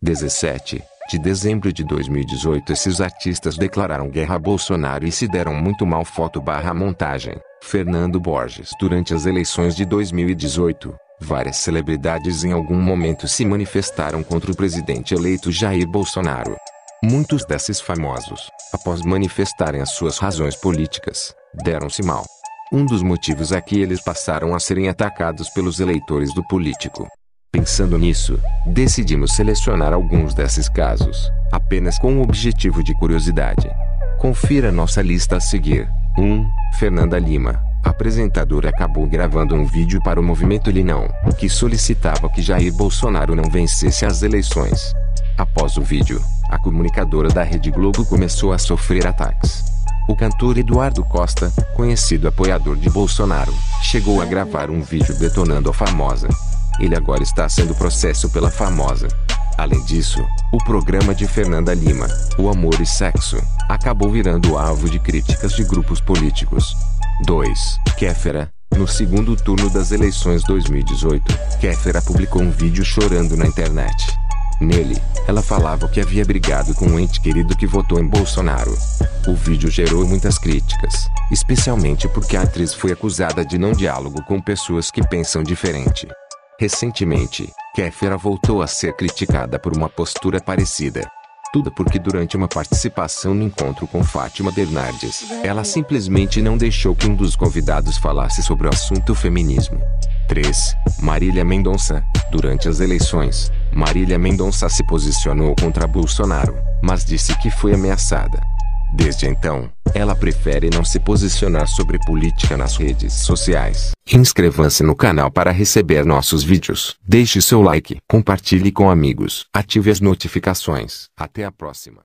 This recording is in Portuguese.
17 de dezembro de 2018 esses artistas declararam guerra a Bolsonaro e se deram muito mal foto barra montagem. Fernando Borges Durante as eleições de 2018, várias celebridades em algum momento se manifestaram contra o presidente eleito Jair Bolsonaro. Muitos desses famosos, após manifestarem as suas razões políticas, deram-se mal. Um dos motivos é que eles passaram a serem atacados pelos eleitores do político. Pensando nisso, decidimos selecionar alguns desses casos, apenas com o objetivo de curiosidade. Confira nossa lista a seguir. 1. Fernanda Lima, apresentadora acabou gravando um vídeo para o movimento Linão, que solicitava que Jair Bolsonaro não vencesse as eleições. Após o vídeo, a comunicadora da Rede Globo começou a sofrer ataques. O cantor Eduardo Costa, conhecido apoiador de Bolsonaro, chegou a gravar um vídeo detonando a famosa. Ele agora está sendo processo pela famosa. Além disso, o programa de Fernanda Lima, O Amor e Sexo, acabou virando alvo de críticas de grupos políticos. 2. Kéfera. No segundo turno das eleições 2018, Kéfera publicou um vídeo chorando na internet. Nele, ela falava que havia brigado com um ente querido que votou em Bolsonaro. O vídeo gerou muitas críticas, especialmente porque a atriz foi acusada de não diálogo com pessoas que pensam diferente. Recentemente, Kéfera voltou a ser criticada por uma postura parecida. Tudo porque durante uma participação no encontro com Fátima Bernardes, ela simplesmente não deixou que um dos convidados falasse sobre o assunto feminismo. 3. Marília Mendonça. Durante as eleições, Marília Mendonça se posicionou contra Bolsonaro, mas disse que foi ameaçada. Desde então, ela prefere não se posicionar sobre política nas redes sociais. Inscreva-se no canal para receber nossos vídeos. Deixe seu like, compartilhe com amigos, ative as notificações. Até a próxima.